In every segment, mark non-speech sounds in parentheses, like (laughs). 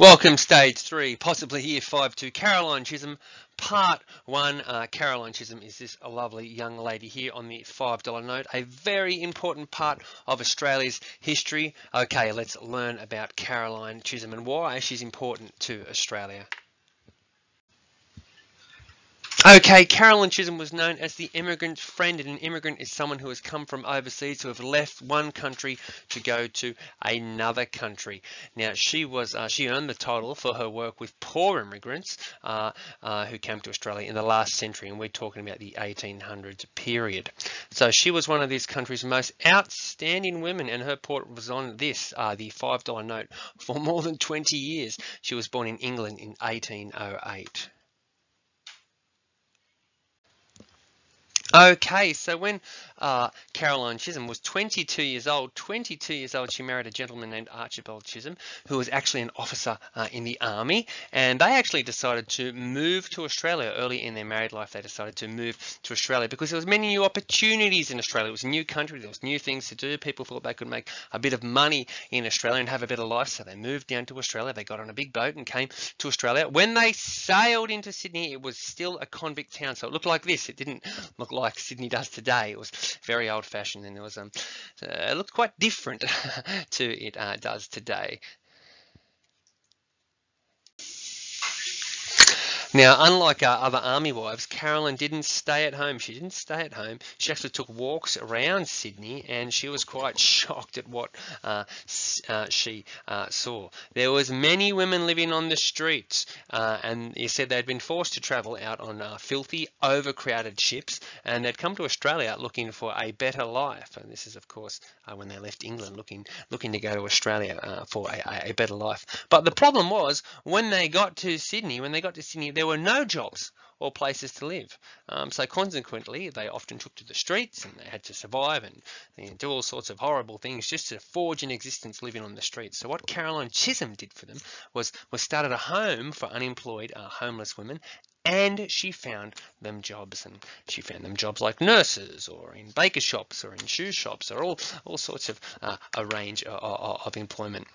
Welcome stage three, possibly year five to Caroline Chisholm. Part one, uh, Caroline Chisholm is this lovely young lady here on the $5 note, a very important part of Australia's history. Okay, let's learn about Caroline Chisholm and why she's important to Australia. Okay, Caroline Chisholm was known as the immigrant friend, and an immigrant is someone who has come from overseas, who have left one country to go to another country. Now, she was uh, she earned the title for her work with poor immigrants uh, uh, who came to Australia in the last century, and we're talking about the 1800s period. So she was one of this country's most outstanding women, and her port was on this, uh, the $5 note, for more than 20 years. She was born in England in 1808. Okay, so when uh, Caroline Chisholm was 22 years old, 22 years old, she married a gentleman named Archibald Chisholm, who was actually an officer uh, in the army, and they actually decided to move to Australia early in their married life. They decided to move to Australia because there was many new opportunities in Australia. It was a new country, there was new things to do. People thought they could make a bit of money in Australia and have a better life, so they moved down to Australia. They got on a big boat and came to Australia. When they sailed into Sydney, it was still a convict town, so it looked like this. It didn't look like like Sydney does today. It was very old fashioned and it was um, uh, it looked quite different (laughs) to it uh, does today. Now, unlike our other army wives, Carolyn didn't stay at home. She didn't stay at home. She actually took walks around Sydney and she was quite (laughs) shocked at what uh, uh, she uh, saw. There was many women living on the streets uh, and he said they'd been forced to travel out on uh, filthy, overcrowded ships and they'd come to Australia looking for a better life. And this is, of course, uh, when they left England looking looking to go to Australia for a, a better life. But the problem was when they got to Sydney, when they got to Sydney, there were no jobs or places to live. Um, so consequently, they often took to the streets and they had to survive and you know, do all sorts of horrible things just to forge an existence living on the streets. So what Caroline Chisholm did for them was, was started a home for unemployed uh, homeless women and she found them jobs and she found them jobs like nurses or in baker shops or in shoe shops or all, all sorts of uh, a range of, of employment.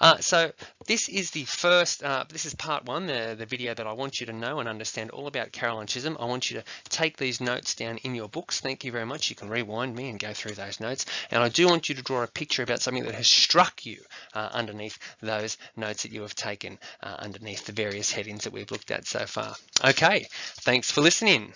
Uh, so this is the first, uh, this is part one, the, the video that I want you to know and understand all about Caroline Chisholm. I want you to take these notes down in your books. Thank you very much. You can rewind me and go through those notes. And I do want you to draw a picture about something that has struck you uh, underneath those notes that you have taken uh, underneath the various headings that we've looked at so far. Okay, thanks for listening.